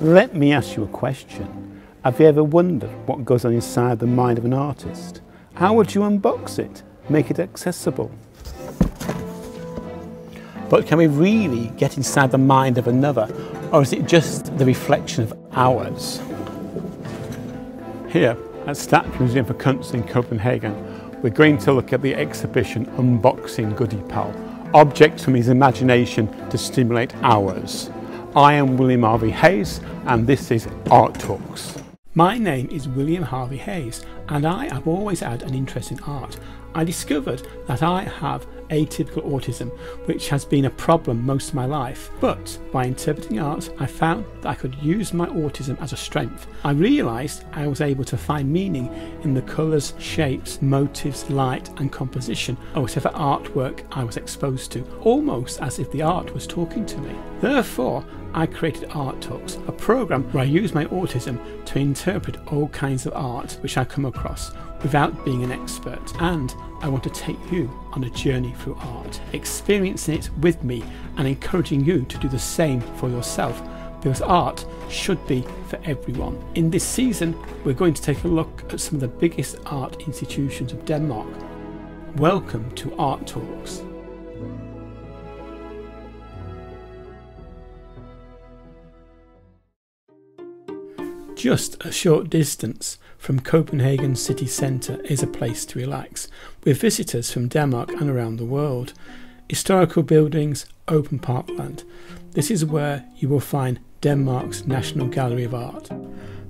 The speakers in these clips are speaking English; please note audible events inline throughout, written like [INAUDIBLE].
Let me ask you a question. Have you ever wondered what goes on inside the mind of an artist? How would you unbox it, make it accessible? But can we really get inside the mind of another, or is it just the reflection of ours? Here at Statens Museum for Kunst in Copenhagen, we're going to look at the exhibition Unboxing Goodiepal, objects from his imagination to stimulate ours. I am William Harvey Hayes and this is Art Talks. My name is William Harvey Hayes and I have always had an interest in art. I discovered that I have atypical autism, which has been a problem most of my life. But by interpreting art, I found that I could use my autism as a strength. I realised I was able to find meaning in the colours, shapes, motives, light, and composition of whatever artwork I was exposed to, almost as if the art was talking to me. Therefore, I created Art Talks, a program where I use my autism to interpret all kinds of art which I come across without being an expert. And I want to take you on a journey through art, experiencing it with me and encouraging you to do the same for yourself because art should be for everyone. In this season, we're going to take a look at some of the biggest art institutions of Denmark. Welcome to Art Talks. Just a short distance from Copenhagen city centre is a place to relax, with visitors from Denmark and around the world. Historical buildings, open parkland. This is where you will find Denmark's National Gallery of Art.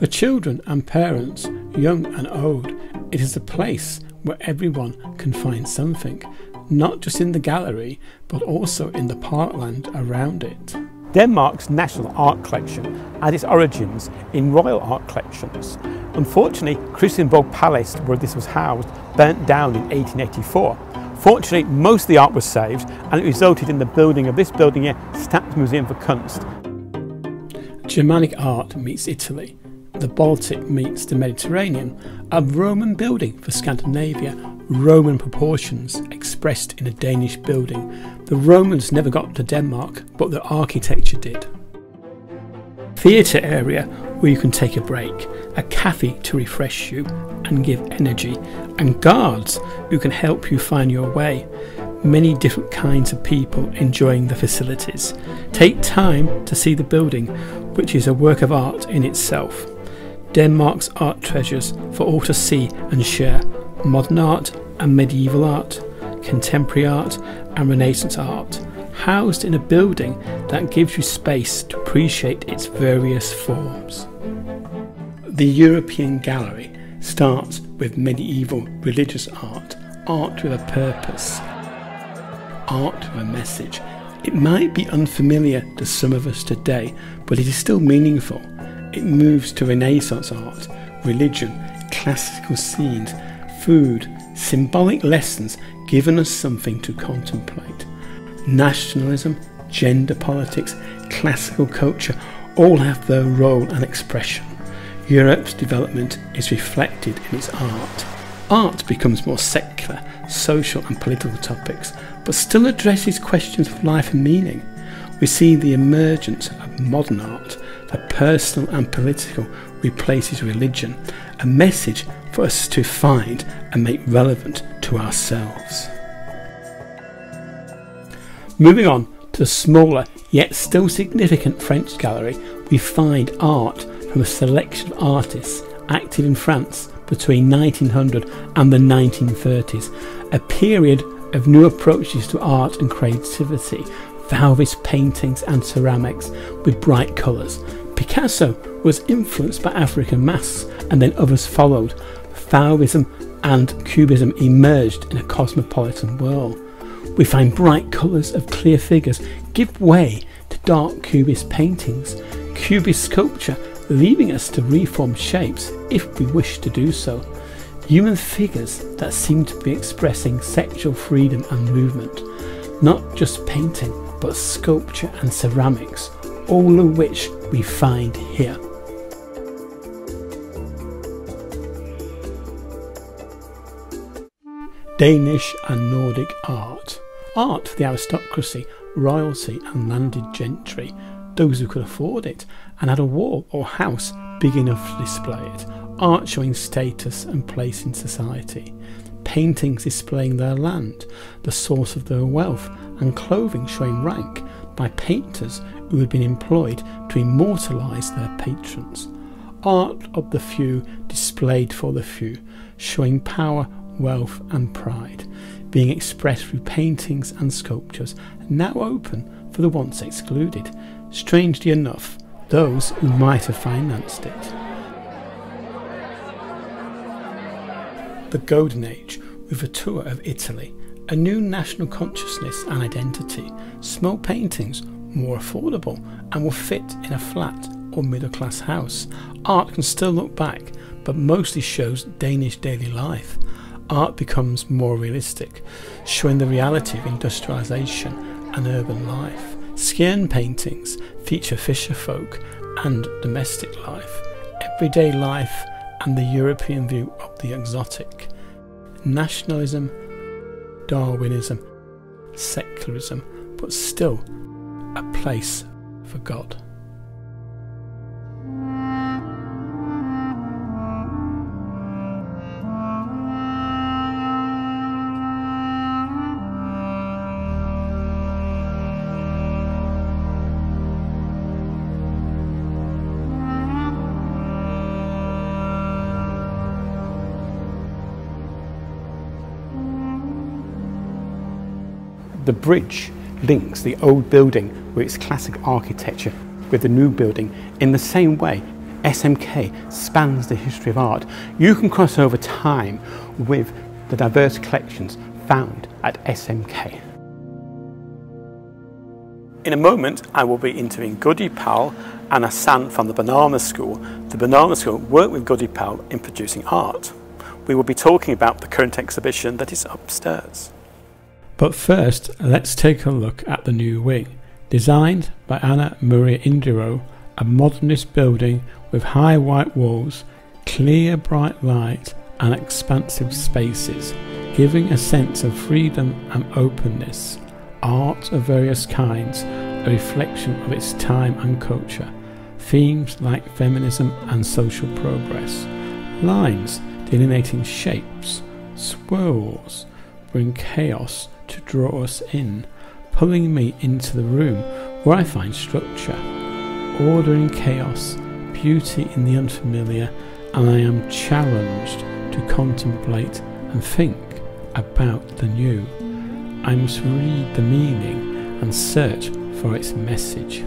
For children and parents, young and old, it is a place where everyone can find something, not just in the gallery, but also in the parkland around it. Denmark's national art collection had its origins in royal art collections. Unfortunately, Christiansborg Palace, where this was housed, burnt down in 1884. Fortunately, most of the art was saved and it resulted in the building of this building here, Statens Museum for Kunst. Germanic art meets Italy, the Baltic meets the Mediterranean, a Roman building for Scandinavia, Roman proportions expressed in a Danish building. The Romans never got to Denmark, but the architecture did. Theatre area where you can take a break, a cafe to refresh you and give energy, and guards who can help you find your way. Many different kinds of people enjoying the facilities. Take time to see the building, which is a work of art in itself. Denmark's art treasures for all to see and share modern art and medieval art, contemporary art and Renaissance art, housed in a building that gives you space to appreciate its various forms. The European Gallery starts with medieval religious art, art with a purpose, art with a message. It might be unfamiliar to some of us today, but it is still meaningful. It moves to Renaissance art, religion, classical scenes, food, symbolic lessons given us something to contemplate. Nationalism, gender politics, classical culture all have their role and expression. Europe's development is reflected in its art. Art becomes more secular, social and political topics, but still addresses questions of life and meaning. We see the emergence of modern art, the personal and political replaces religion, a message for us to find and make relevant to ourselves. Moving on to the smaller yet still significant French gallery, we find art from a selection of artists active in France between 1900 and the 1930s, a period of new approaches to art and creativity, Fauvist paintings and ceramics with bright colours. Picasso was influenced by African masks and then others followed, Fauvism and Cubism emerged in a cosmopolitan world. We find bright colours of clear figures give way to dark Cubist paintings, Cubist sculpture leaving us to reform shapes if we wish to do so. Human figures that seem to be expressing sexual freedom and movement. Not just painting, but sculpture and ceramics, all of which we find here. Danish and Nordic art. Art for the aristocracy, royalty, and landed gentry. those who could afford it, and had a wall or house big enough to display it. Art showing status and place in society. Paintings displaying their land, the source of their wealth, and clothing showing rank by painters who had been employed to immortalise their patrons. Art of the few displayed for the few, showing power, wealth, and pride, being expressed through paintings and sculptures, now open for the once excluded. Strangely enough, those who might have financed it. The Golden Age, with a tour of Italy, a new national consciousness and identity, small paintings, more affordable, and will fit in a flat or middle class house. Art can still look back, but mostly shows Danish daily life. Art becomes more realistic, showing the reality of industrialisation and urban life. Skagen paintings feature fisher folk and domestic life, everyday life, and the European view of the exotic. Nationalism, Darwinism, secularism, but still a place for God. The bridge links the old building with its classic architecture with the new building in the same way SMK spans the history of art. You can cross over time with the diverse collections found at SMK. In a moment, I will be interviewing Goodiepal and Hassan from the Banana School. The Banana School worked with Goodiepal in producing art. We will be talking about the current exhibition that is upstairs. But first, let's take a look at the new wing. Designed by Anna Maria Indrio, a modernist building with high white walls, clear bright light, and expansive spaces, giving a sense of freedom and openness. Art of various kinds, a reflection of its time and culture. Themes like feminism and social progress. Lines delineating shapes, swirls, bring chaos to draw us in, pulling me into the room where I find structure, order in chaos, beauty in the unfamiliar, and I am challenged to contemplate and think about the new. I must read the meaning and search for its message.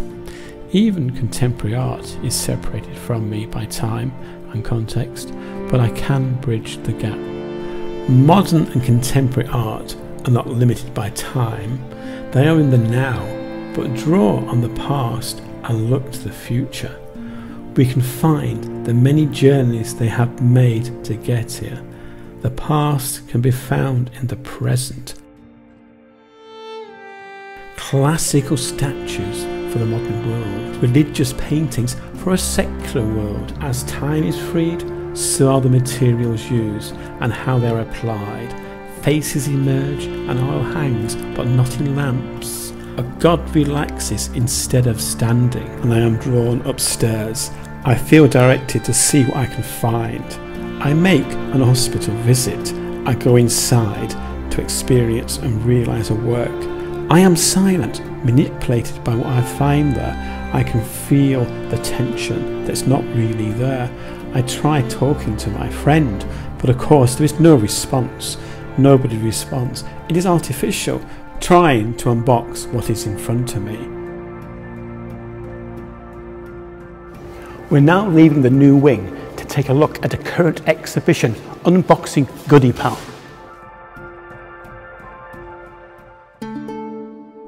Even contemporary art is separated from me by time and context, but I can bridge the gap. Modern and contemporary art are not limited by time, they are in the now, but draw on the past and look to the future. We can find the many journeys they have made to get here. The past can be found in the present. Classical statues for the modern world, religious paintings for a secular world. As time is freed, so are the materials used and how they are applied Faces emerge and oil hangs, but not in lamps. A god relaxes instead of standing, and I am drawn upstairs. I feel directed to see what I can find. I make an hospital visit. I go inside to experience and realise a work. I am silent, manipulated by what I find there. I can feel the tension that's not really there. I try talking to my friend, but of course there is no response. Nobody responds. It is artificial, trying to unbox what is in front of me. We're now leaving the new wing to take a look at a current exhibition, Unboxing Goodiepal.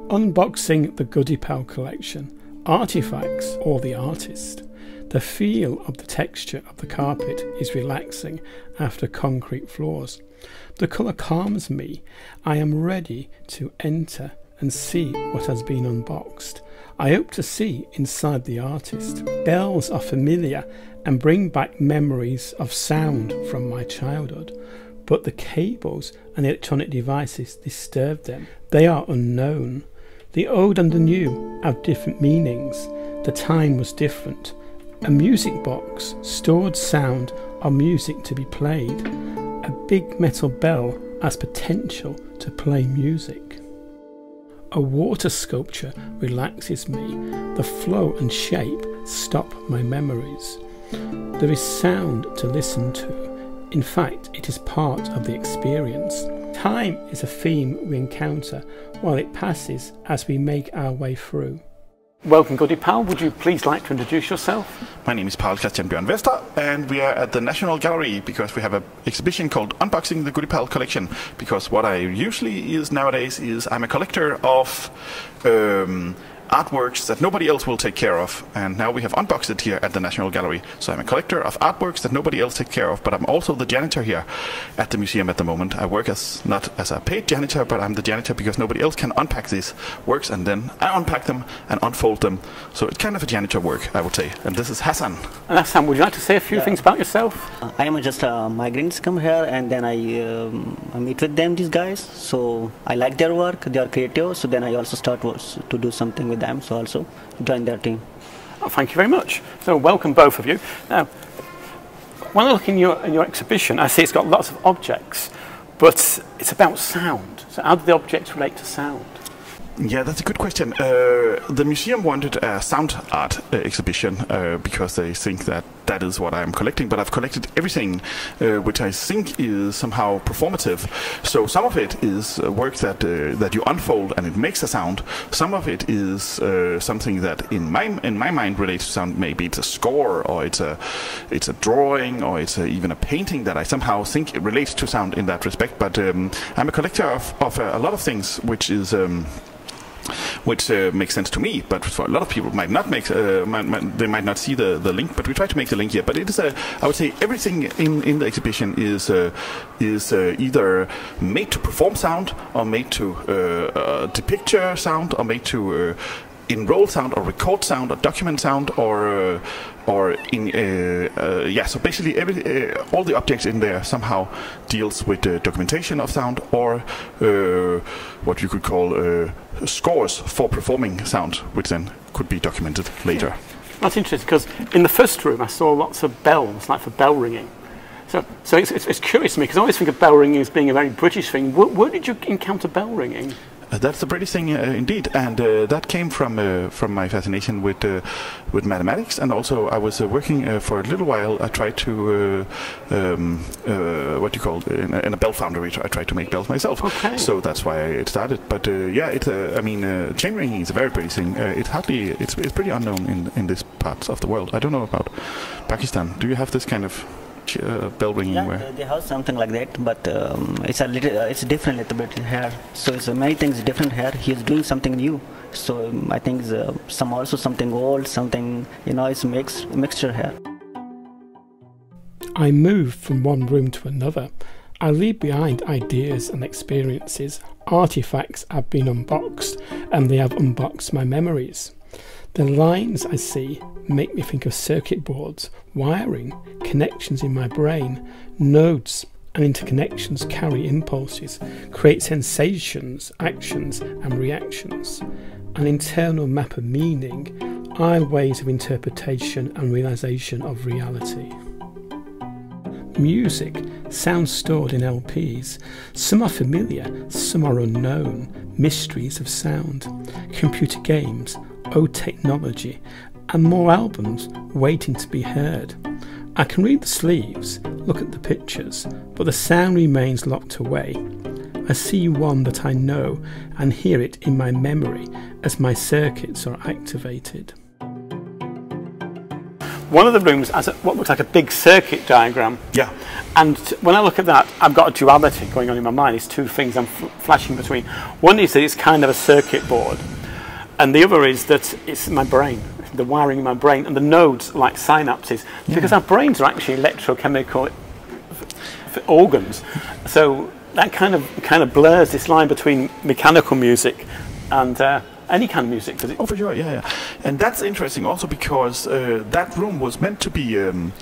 Unboxing the Goodiepal collection, artifacts or the artist. The feel of the texture of the carpet is relaxing after concrete floors. The colour calms me. I am ready to enter and see what has been unboxed. I hope to see inside the artist. Bells are familiar and bring back memories of sound from my childhood, but the cables and electronic devices disturb them. They are unknown. The old and the new have different meanings. the time was different. A music box stored sound or music to be played. A big metal bell as potential to play music. A water sculpture relaxes me. The flow and shape stop my memories. There is sound to listen to. In fact, it is part of the experience. Time is a theme we encounter while it passes as we make our way through. Welcome, Goodiepal. Would you please like to introduce yourself? My name is Paul Christian Bjørn and we are at the National Gallery because we have an exhibition called Unboxing the Goodiepal Collection. Because what I usually is nowadays is I'm a collector of um, artworks that nobody else will take care of. And now we have unboxed it here at the National Gallery. So I'm a collector of artworks that nobody else takes care of, but I'm also the janitor here at the museum at the moment. I work as not as a paid janitor, but I'm the janitor because nobody else can unpack these works and then I unpack them and unfold them. So it's kind of a janitor work, I would say. And this is Hassan. And Hassan, would you like to say a few yeah. things about yourself? I am just a migrants come here and then I, um, I meet with them, these guys. So I like their work, they are creative. So then I also start to do something with with them, so also join their team. Oh, thank you very much. So welcome both of you. Now, when I look in your, in your exhibition, I see it's got lots of objects, but it's about sound. So how do the objects relate to sound? Yeah, that's a good question. Uh, the museum wanted a sound art uh, exhibition uh, because they think that that is what I'm collecting. But I've collected everything, uh, which I think is somehow performative. So some of it is uh, work that uh, that you unfold and it makes a sound. Some of it is something that, in my in my mind, relates to sound. Maybe it's a score, or it's a it's a drawing, or it's a, even a painting that I somehow think it relates to sound in that respect. But um, I'm a collector of, of a lot of things, which is. Um, which uh, makes sense to me, but for a lot of people might not make. Uh, might, might, they might not see the, the link, but we try to make the link here. But it is a, I would say, everything in, in the exhibition is uh, is uh, either made to perform sound, or made to uh, uh, depict sound, or made to enroll sound, or record sound, or document sound, or or in uh, uh, yeah so basically every uh, all the objects in there somehow deals with the documentation of sound or what you could call scores for performing sound which then could be documented later yeah. that's interesting because in the first room I saw lots of bells like for bell ringing so, so it's, it's, it's curious to me because I always think of bell ringing as being a very British thing. Where, where did you encounter bell ringing? Uh, that's the British thing uh, indeed, and uh, that came from uh, from my fascination with uh, with mathematics, and also I was uh, working for a little while. I tried to um, what do you call it? In, a, in a bell foundry. I tried to make bells myself. Okay. So that's why it started. But yeah, it. I mean, change ringing is a very British thing. it hardly it's it's pretty unknown in in this parts of the world. I don't know about Pakistan. Do you have this kind of uh, bell ringing yeah, where? they have something like that, but um, it's a little, uh, it's different a little bit here. So it's uh, many things different here. He's doing something new. So um, I think uh, some also something old, something you know, it's mix mixture here. I move from one room to another. I leave behind ideas and experiences. Artifacts have been unboxed, and they have unboxed my memories. The lines I see make me think of circuit boards, wiring, connections in my brain, nodes and interconnections carry impulses, create sensations, actions, and reactions. An internal map of meaning are ways of interpretation and realization of reality. Music, sounds stored in LPs. Some are familiar, some are unknown, mysteries of sound. Computer games, old technology, and more albums waiting to be heard. I can read the sleeves, look at the pictures, but the sound remains locked away. I see one that I know and hear it in my memory as my circuits are activated. One of the rooms has a, what looks like a big circuit diagram. Yeah. And when I look at that, I've got a duality going on in my mind. It's two things I'm flashing between. One is that it's kind of a circuit board, and the other is that it's my brain, the wiring in my brain, and the nodes like synapses, yeah. because our brains are actually electrochemical organs. So that kind of kind of blurs this line between mechanical music and uh, any kind of music. It? Oh, for sure, yeah, yeah. And that's interesting also because uh, that room was meant to be. Um,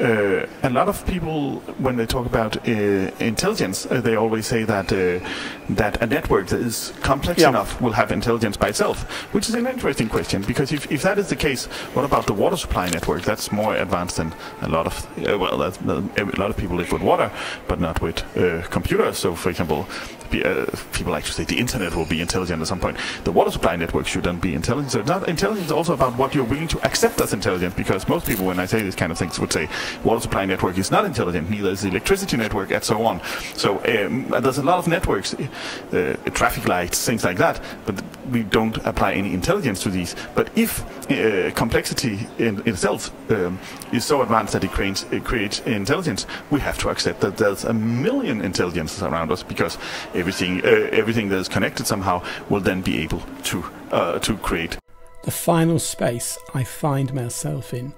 uh, a lot of people, when they talk about uh, intelligence, uh, they always say that uh, that a network that is complex Yeah. enough will have intelligence by itself, which is an interesting question because if, if that is the case, what about the water supply network? That's more advanced than a lot of uh, well, that's, a lot of people live with water, but not with uh, computers. So, for example, uh, people like to say the internet will be intelligent at some point. The water supply network shouldn't be intelligent. So, not intelligence is also about what you're willing to accept as intelligent. Because most people, when I say these kind of things, would say water supply network is not intelligent. Neither is the electricity network, and so on. So, um, there's a lot of networks, uh, traffic lights, things like that. But we don't apply any intelligence to these. But if uh, complexity in itself um, is so advanced that it creates, it creates intelligence, we have to accept that there's a million intelligences around us because everything uh, everything that is connected somehow will then be able to uh, to create. The final space I find myself in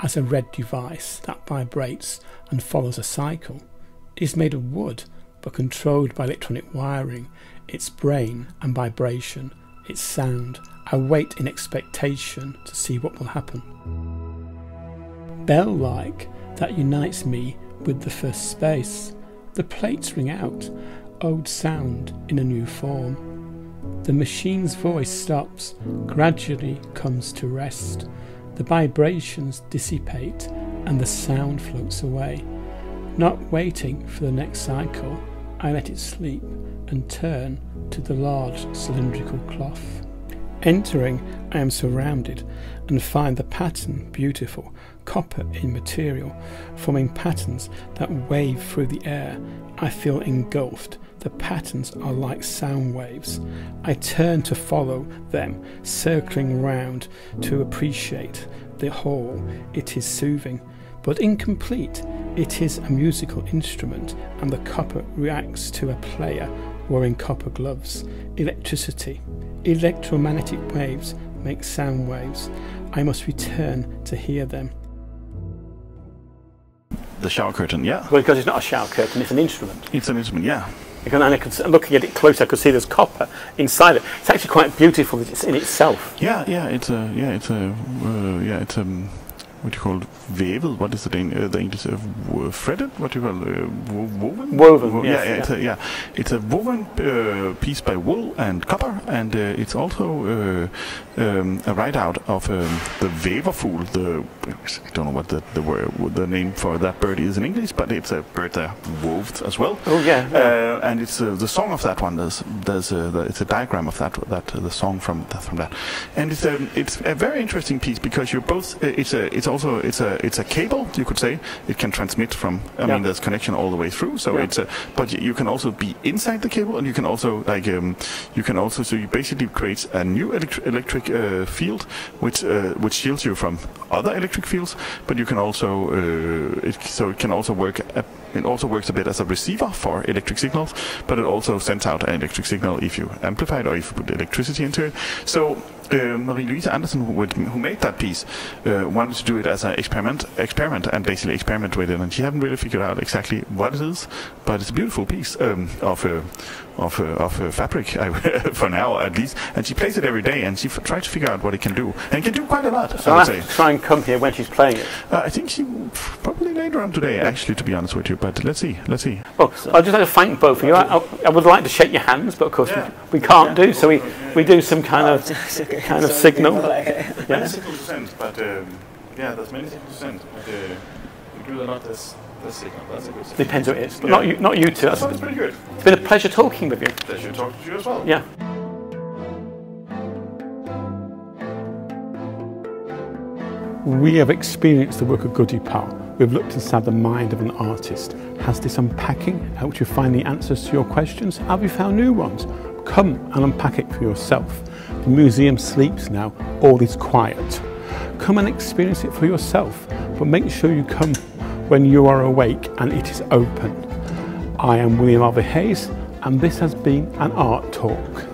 as a red device that vibrates and follows a cycle is made of wood but controlled by electronic wiring, its brain and vibration, its sound. I wait in expectation to see what will happen. Bell like that unites me with the first space. The plates ring out, old sound in a new form. The machine's voice stops, gradually comes to rest. The vibrations dissipate and the sound floats away. Not waiting for the next cycle, I let it sleep and turn to the large cylindrical cloth. Entering, I am surrounded and find the pattern beautiful, copper in material, forming patterns that wave through the air. I feel engulfed. The patterns are like sound waves. I turn to follow them, circling round to appreciate the whole. It is soothing, but incomplete. It is a musical instrument, and the copper reacts to a player wearing copper gloves. Electricity. Electromagnetic waves make sound waves. I must return to hear them. The shower curtain, yeah, Well, because it's not a shower curtain, it's an instrument. it's an instrument, yeah. And I could, looking at it closer, I could see there's copper inside it. It's actually quite beautiful in itself. Yeah, yeah, it's a yeah, it's a uh, yeah, it's um, what do you call it? Vävet? What is the uh, the English uh, threaded? What do you call it? Uh, wo- woven? Woven, Wo- yes, yeah, yeah, it's a yeah, it's a woven uh, piece by wool and copper, and uh, it's also uh, um, a write out of um, the Väverfugl. The I don't know what the the word the name for that bird is in English, but it's a bird that wove as well. Oh, yeah, yeah. Uh, and it's uh, the song of that one. There's there's the, it's a diagram of that that uh, the song from that from that, and it's a it's a very interesting piece because you're both. It's a it's also it's a it's a cable you could say. It can transmit from. I Yeah. mean, there's connection all the way through. So Yeah. it's a but you can also be inside the cable, and you can also like um, you can also so you basically create a new electri- electric uh, field which uh, which shields you from other electric fields. But you can also uh, it, so it can also work. A, it also works a bit as a receiver for electric signals, but it also sends out an electric signal if you amplify it or if you put electricity into it. So uh, Marie-Louise Anderson, who, who made that piece, uh, wanted to do it as an experiment, experiment, and basically experiment with it. And she hadn't really figured out exactly what it is, but it's a beautiful piece um, of of uh, of uh, fabric I, [LAUGHS] for now at least. And she plays it every day, and she f- tries to figure out what it can do, and it can do quite a lot. So I I'll would say. try and come here when she's playing it. Uh, I think she probably later on today, actually, to be honest with you. But let's see, let's see. Well, I'd just like to thank both of you. I, I, I would like to shake your hands, but of course Yeah. we, we can't do. So we, we do some kind of [LAUGHS] kind of So signal. people like- Many Yeah. signals to send, but um, yeah, there's many signals to send. But uh, we do a lot this this signal. That's a good signal. Depends who it is. But Yeah. not you, not you two. That That's, sounds pretty good. it's been a pleasure talking with you. Pleasure talking to you as well. Yeah. We have experienced the work of Goodiepal. We've looked inside the mind of an artist. Has this unpacking helped you find the answers to your questions? Have you found new ones? Come and unpack it for yourself. The museum sleeps now, all is quiet. Come and experience it for yourself, but make sure you come when you are awake and it is open. I am William Harvey Hayes, and this has been an Art Talk.